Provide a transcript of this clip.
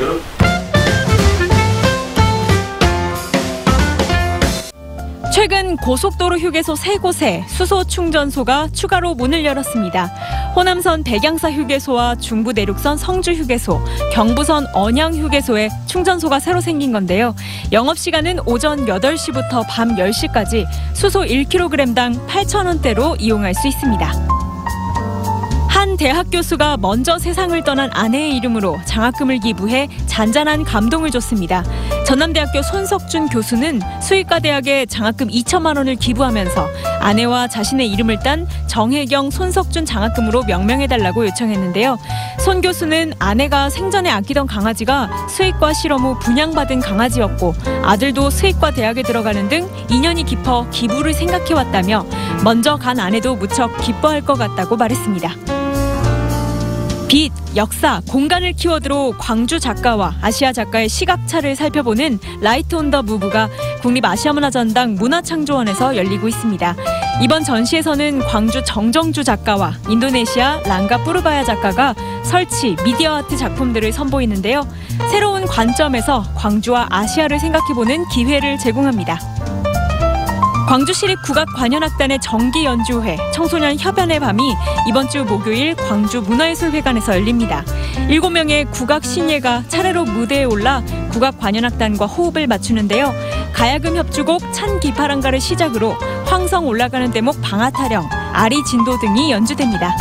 여러분 최근 고속도로 휴게소 세 곳에 수소 충전소가 추가로 문을 열었습니다. 호남선 백양사 휴게소와 중부 내륙선 성주 휴게소, 경부선 언양 휴게소에 충전소가 새로 생긴 건데요. 영업 시간은 오전 8시부터 밤 10시까지 수소 1kg당 8,000원대로 이용할 수 있습니다. 한 대학 교수가 먼저 세상을 떠난 아내의 이름으로 장학금을 기부해 잔잔한 감동을 줬습니다. 전남대학교 손석준 교수는 수의과 대학에 장학금 2천만 원을 기부하면서 아내와 자신의 이름을 딴 정혜경 손석준 장학금으로 명명해달라고 요청했는데요. 손 교수는 아내가 생전에 아끼던 강아지가 수의과 실험 후 분양받은 강아지였고 아들도 수의과 대학에 들어가는 등 인연이 깊어 기부를 생각해왔다며 먼저 간 아내도 무척 기뻐할 것 같다고 말했습니다. 빛, 역사, 공간을 키워드로 광주 작가와 아시아 작가의 시각차를 살펴보는 Light on the Move가 국립 아시아문화전당 문화창조원에서 열리고 있습니다. 이번 전시에서는 광주 정정주 작가와 인도네시아 랑가 뿌르바야 작가가 설치, 미디어 아트 작품들을 선보이는데요. 새로운 관점에서 광주와 아시아를 생각해보는 기회를 제공합니다. 광주시립 국악관현악단의 정기 연주회 청소년 협연의 밤이 이번 주 목요일 광주 문화예술회관에서 열립니다. 일곱 명의 국악 신예가 차례로 무대에 올라 국악관현악단과 호흡을 맞추는데요. 가야금 협주곡 찬 기파랑가를 시작으로 황성 올라가는 대목 방아타령, 아리 진도 등이 연주됩니다.